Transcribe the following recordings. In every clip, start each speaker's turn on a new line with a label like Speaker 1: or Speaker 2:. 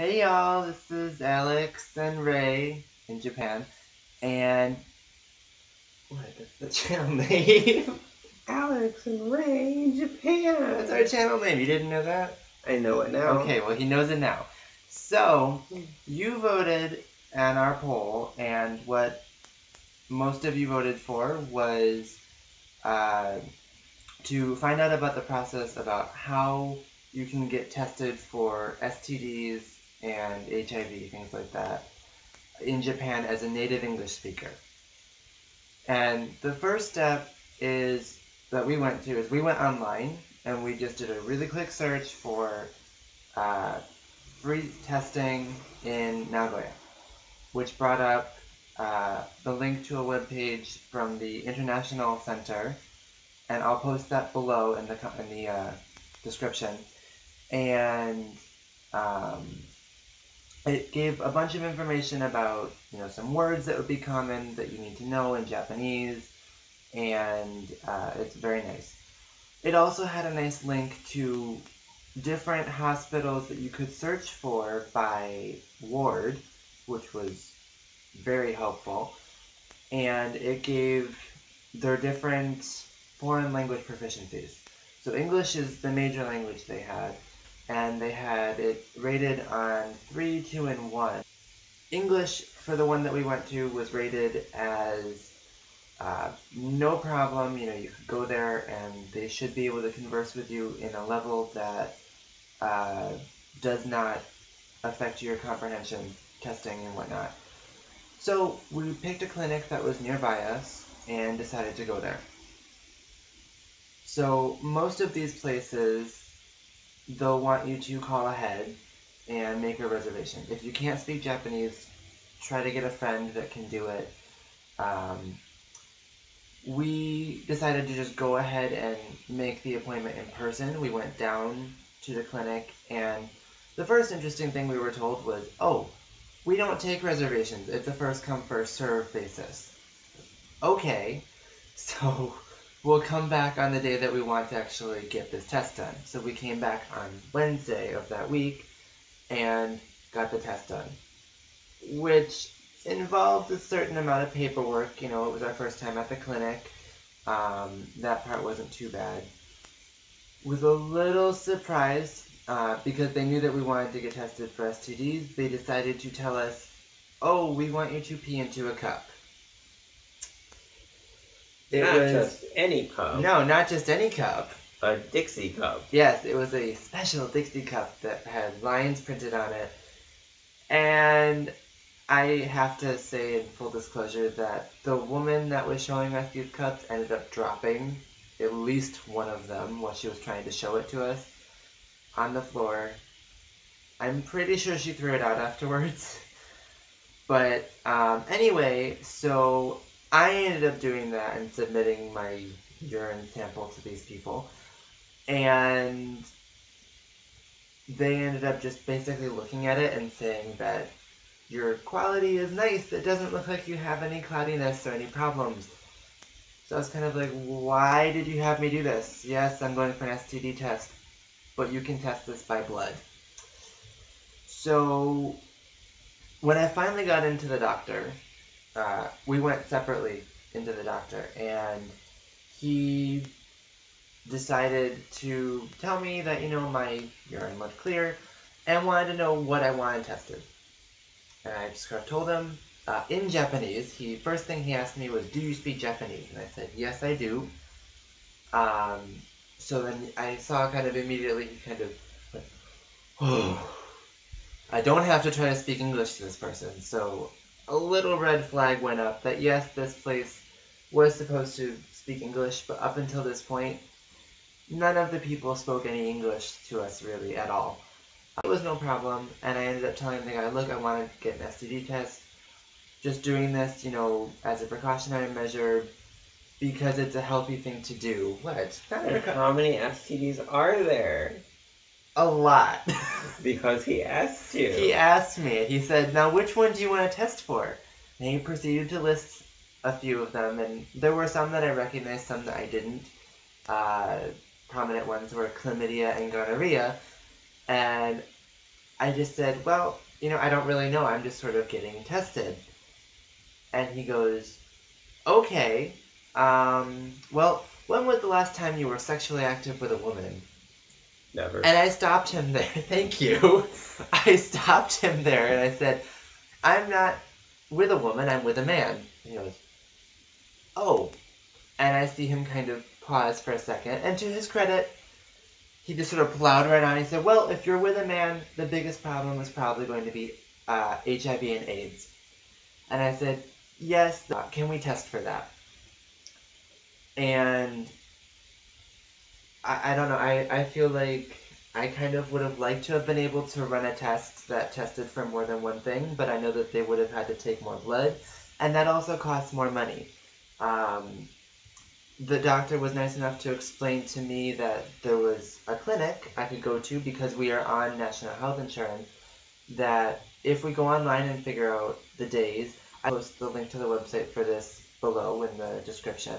Speaker 1: Hey y'all, this is Alex and Ray in Japan, and what is the channel name.
Speaker 2: Alex and Ray in Japan.
Speaker 1: That's our channel name. You didn't know that?
Speaker 2: I know it now.
Speaker 1: Okay, well he knows it now. So you voted on our poll, and what most of you voted for was uh, to find out about the process about how you can get tested for STDs and HIV, things like that, in Japan as a native English speaker. And the first step is that we went to is we went online and we just did a really quick search for uh, free testing in Nagoya, which brought up uh, the link to a webpage from the International Center, and I'll post that below in the in the uh, description. And um, it gave a bunch of information about you know some words that would be common that you need to know in Japanese, and uh, it's very nice. It also had a nice link to different hospitals that you could search for by ward, which was very helpful, and it gave their different foreign language proficiencies. So English is the major language they had, and they had it rated on 3, 2, and 1. English, for the one that we went to, was rated as uh, no problem. You know, you could go there and they should be able to converse with you in a level that uh, does not affect your comprehension testing and whatnot. So we picked a clinic that was nearby us and decided to go there. So most of these places, they'll want you to call ahead and make a reservation. If you can't speak Japanese, try to get a friend that can do it. Um, we decided to just go ahead and make the appointment in person. We went down to the clinic, and the first interesting thing we were told was, oh, we don't take reservations. It's a first come, first serve basis. Okay, so we'll come back on the day that we want to actually get this test done. So we came back on Wednesday of that week and got the test done, which involved a certain amount of paperwork. You know, it was our first time at the clinic. Um, that part wasn't too bad. Was a little surprised uh, because they knew that we wanted to get tested for STDs. They decided to tell us, "Oh, we want you to pee into a cup."
Speaker 2: It not was, just any cup.
Speaker 1: No, not just any cup.
Speaker 2: A Dixie cup.
Speaker 1: Yes, it was a special Dixie cup that had lions printed on it. And I have to say in full disclosure that the woman that was showing us these cups ended up dropping at least one of them while she was trying to show it to us on the floor. I'm pretty sure she threw it out afterwards. But um, anyway, so I ended up doing that and submitting my urine sample to these people. And they ended up just basically looking at it and saying that your quality is nice. It doesn't look like you have any cloudiness or any problems. So I was kind of like, why did you have me do this? Yes, I'm going for an STD test, but you can test this by blood. So when I finally got into the doctor, uh, we went separately into the doctor, and he decided to tell me that, you know, my urine looked clear and wanted to know what I wanted tested. And I just kind of told him uh, in Japanese. He first thing he asked me was, "Do you speak Japanese?" And I said, "Yes, I do." Um, so then I saw kind of immediately he kind of went, "Oh." I don't have to try to speak English to this person, so a little red flag went up that yes, this place was supposed to speak English, but up until this point, none of the people spoke any English to us really at all. It was no problem, and I ended up telling the guy, look, I want to get an STD test. Just doing this, you know, as a precautionary measure because it's a healthy thing to do. What?
Speaker 2: How many STDs are there?
Speaker 1: A lot.
Speaker 2: because he asked you.
Speaker 1: He asked me. He said, now which one do you want to test for? And he proceeded to list a few of them, and there were some that I recognized, some that I didn't. Uh, prominent ones were chlamydia and gonorrhea, and I just said, well, you know, I don't really know. I'm just sort of getting tested. And he goes, okay. Um, well, when was the last time you were sexually active with a woman?
Speaker 2: Never.
Speaker 1: And I stopped him there. Thank you. I stopped him there and I said, I'm not with a woman, I'm with a man. And he goes, Oh. And I see him kind of pause for a second. And to his credit, he just sort of plowed right on. He said, Well, if you're with a man, the biggest problem is probably going to be uh, HIV and AIDS. And I said, Yes, can we test for that? And I, I don't know, I, I feel like I kind of would have liked to have been able to run a test that tested for more than one thing, but I know that they would have had to take more blood, and that also costs more money. Um, the doctor was nice enough to explain to me that there was a clinic I could go to because we are on national health insurance. That if we go online and figure out the days, I post the link to the website for this below in the description.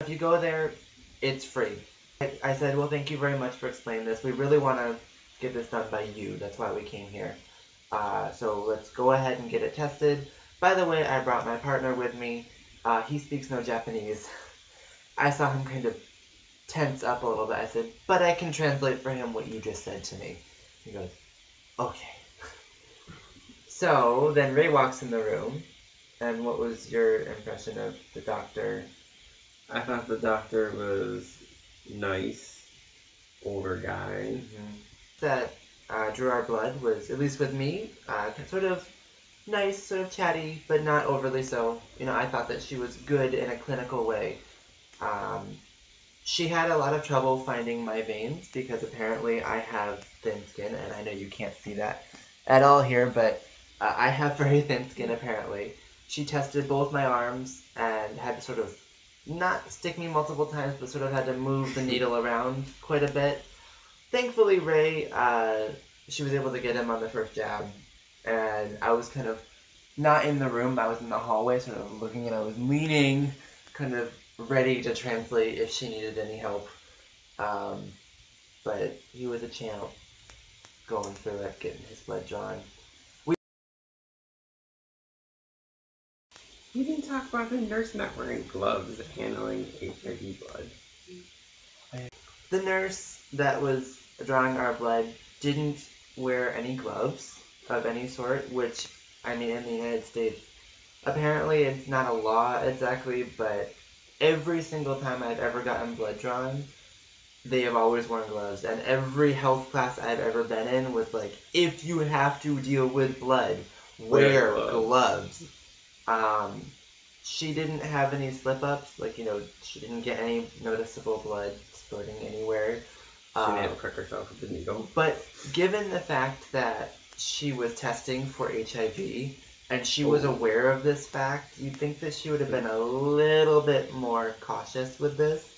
Speaker 1: If you go there, it's free. I, said, well, thank you very much for explaining this. We really want to get this done by you. That's why we came here. Uh, so let's go ahead and get it tested. By the way, I brought my partner with me. Uh, he speaks no Japanese. I saw him kind of tense up a little bit. I said, but I can translate for him what you just said to me. He goes, okay. So then Ray walks in the room, and what was your impression of the doctor?
Speaker 2: I thought the doctor was nice, older guy.
Speaker 1: Mm-hmm. That uh, drew our blood was, at least with me, uh, sort of nice, sort of chatty, but not overly so. You know, I thought that she was good in a clinical way. Um, she had a lot of trouble finding my veins because apparently I have thin skin, and I know you can't see that at all here, but uh, I have very thin skin apparently. She tested both my arms and had to sort of not stick me multiple times, but sort of had to move the needle around quite a bit. Thankfully, Ray, uh, she was able to get him on the first jab, and I was kind of not in the room, but I was in the hallway, sort of looking, and I was leaning, kind of ready to translate if she needed any help. Um, but he was a champ going through it, getting his blood drawn.
Speaker 2: Talk about the nurse not wearing gloves handling HIV blood.
Speaker 1: The nurse that was drawing our blood didn't wear any gloves of any sort, which, I mean, in the United States, apparently it's not a law exactly, but every single time I've ever gotten blood drawn, they have always worn gloves. And every health class I've ever been in was like, if you have to deal with blood, wear, wear gloves. gloves. Um, she didn't have any slip ups, like, you know, she didn't get any noticeable blood spurting anywhere.
Speaker 2: She uh, didn't prick herself with the needle.
Speaker 1: But given the fact that she was testing for HIV and she was aware of this fact, you'd think that she would have been a little bit more cautious with this.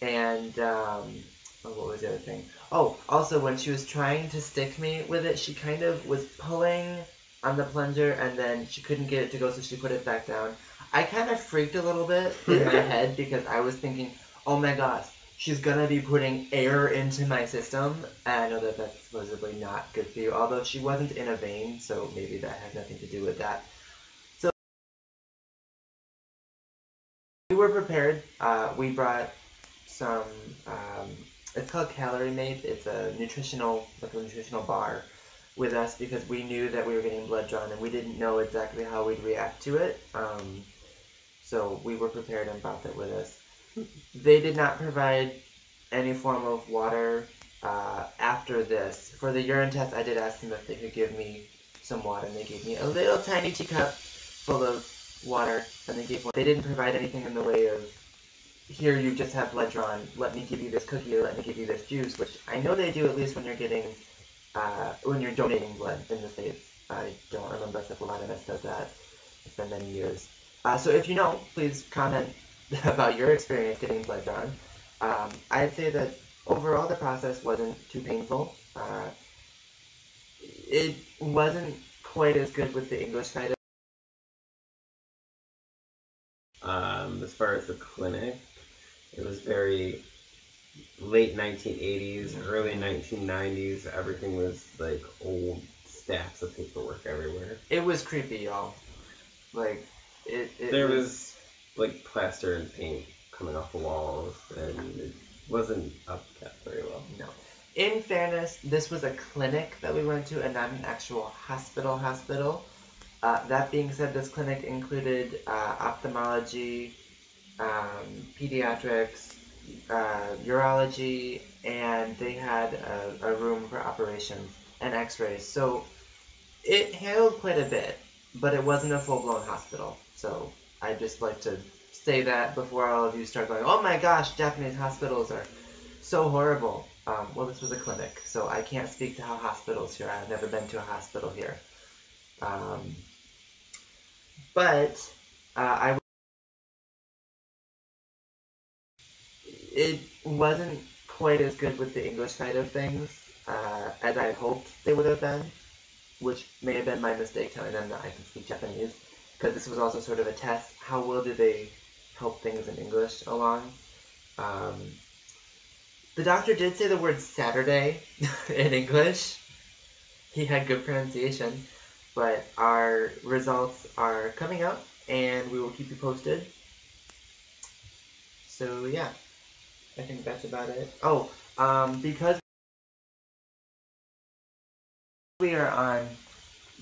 Speaker 1: And, um, oh, what was the other thing? Oh, also, when she was trying to stick me with it, she kind of was pulling on the plunger and then she couldn't get it to go, so she put it back down. I kind of freaked a little bit in my head because I was thinking, oh my gosh, she's gonna be putting air into my system. And I know that that's supposedly not good for you, although she wasn't in a vein, so maybe that had nothing to do with that. So we were prepared. Uh, we brought some. Um, it's called Calorie Mate. It's a nutritional, like a nutritional bar with us because we knew that we were getting blood drawn and we didn't know exactly how we'd react to it. Um, so we were prepared and brought that with us. They did not provide any form of water uh, after this. For the urine test, I did ask them if they could give me some water, and they gave me a little tiny teacup full of water, and they gave one. They didn't provide anything in the way of, here you just have blood drawn, let me give you this cookie, let me give you this juice, which I know they do at least when you're getting uh, when you're donating blood in the States. I don't remember if phlebotomist does that. It's been many years. Uh, so if you know, please comment about your experience getting blood drawn. Um, I'd say that overall the process wasn't too painful. Uh, it wasn't quite as good with the English side.
Speaker 2: Um, as far as the clinic, it was very late 1980s, early 1990s. Everything was like old stacks of paperwork everywhere.
Speaker 1: It was creepy, y'all. Like it. it
Speaker 2: there was like plaster and paint coming off the walls, and it wasn't upkept very well.
Speaker 1: No. In fairness, this was a clinic that we went to and not an actual hospital hospital. Uh, that being said, this clinic included uh, ophthalmology, um, pediatrics, uh, urology, and they had a, a room for operations and x-rays. So it handled quite a bit, but it wasn't a full-blown hospital. So I'd just like to say that before all of you start going, oh my gosh, Japanese hospitals are so horrible. Um, well, this was a clinic, so I can't speak to how hospitals here. I've never been to a hospital here. Um, but uh, I it wasn't quite as good with the English side of things uh, as I hoped they would have been, which may have been my mistake telling them that I can speak Japanese, because this was also sort of a test. How well do they help things in English along? Um, the doctor did say the word Saturday in English. He had good pronunciation, but our results are coming up, and we will keep you posted. So yeah. I think that's about it. Oh, um, because we are on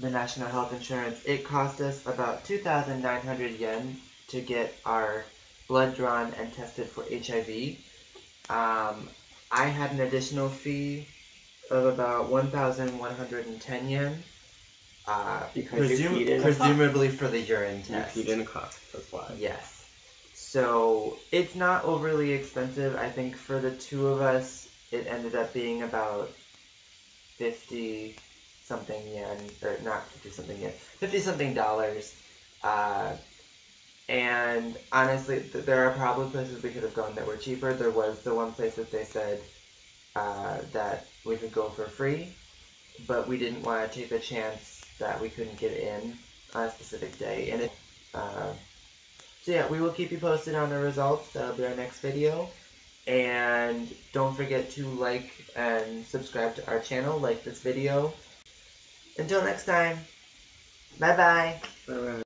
Speaker 1: the national health insurance, it cost us about 2,900 yen to get our blood drawn and tested for HIV. Um, I had an additional fee of about 1,110 yen. Uh,
Speaker 2: because Presum-
Speaker 1: presumably for the urine test.
Speaker 2: You peed in a cup. That's why.
Speaker 1: Yes. So it's not overly expensive. I think for the two of us, it ended up being about 50 something yen, or not 50 something yen, 50 something dollars. Uh, and honestly, th- there are probably places we could have gone that were cheaper. There was the one place that they said uh, that we could go for free, but we didn't want to take the chance that we couldn't get in on a specific day. And it, uh, so yeah, we will keep you posted on the results. That'll be our next video. And don't forget to like and subscribe to our channel, like this video. Until next time, bye bye.
Speaker 2: Bye bye.